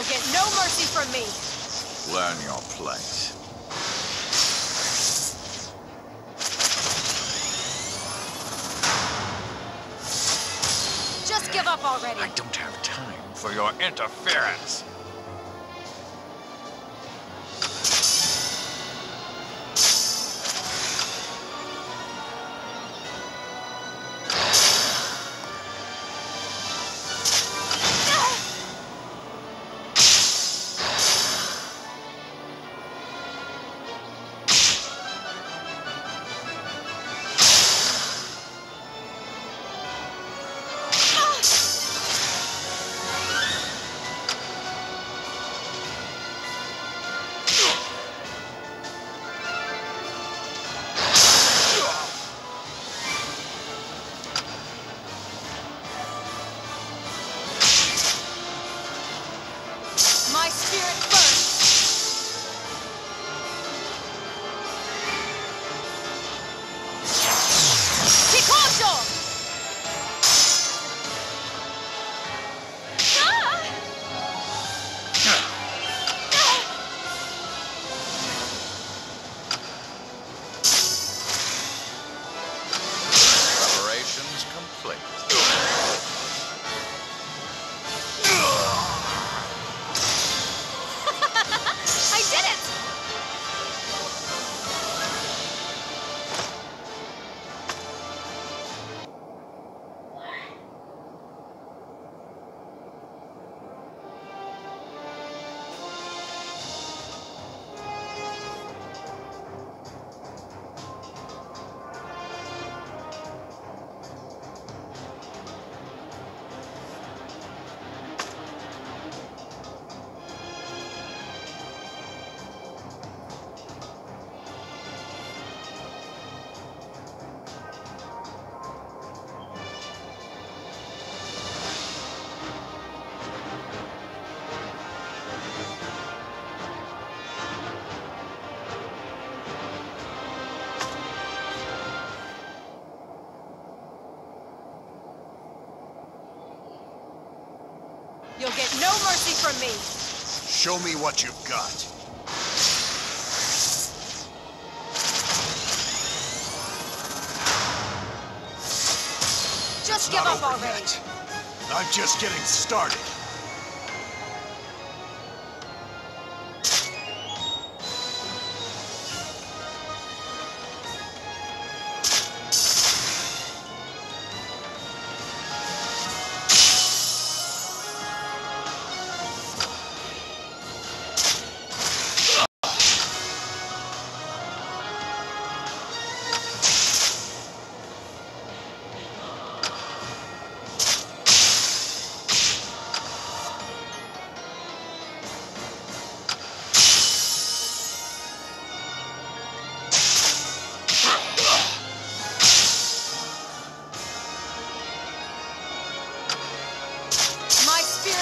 You'll get no mercy from me. Learn your place. Just give up already. I don't have time for your interference. You'll get no mercy from me. Show me what you've got. Just It's give up already. yet. I'm just getting started.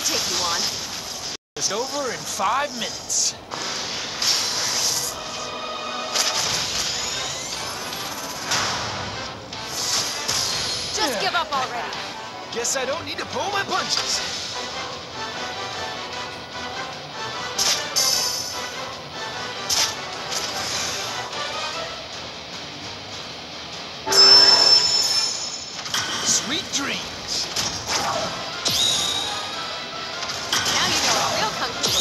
I'll take you on. It's over in five minutes. Just give up already. Guess I don't need to pull my punches. Thank you.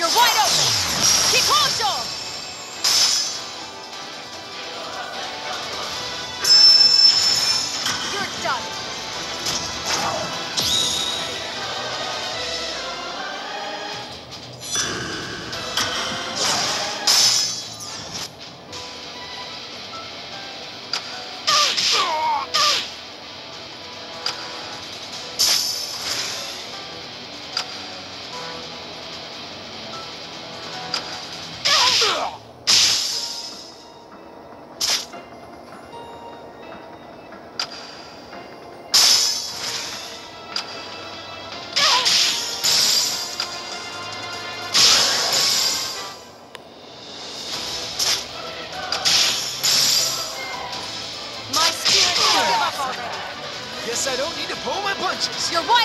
You're wide open. Kikosho! My punches.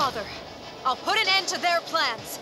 Father, I'll put an end to their plans.